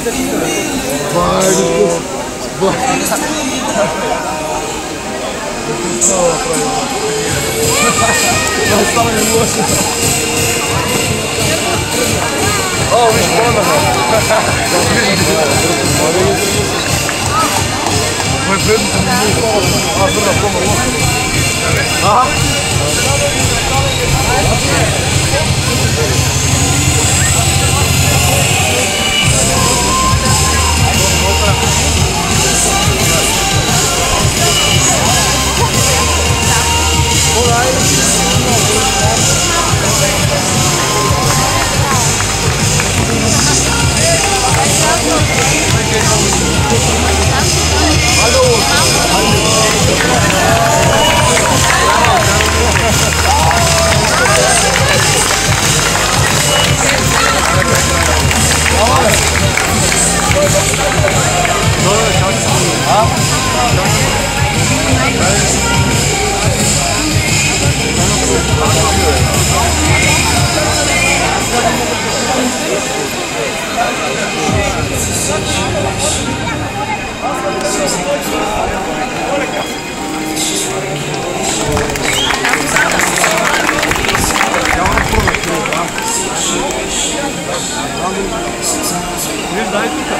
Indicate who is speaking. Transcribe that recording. Speaker 1: 와 이거 뭐 아, 우리 집 떠난다. 왜 그래도 아, 그러다 그거 먹어. 아? Verdade, cara.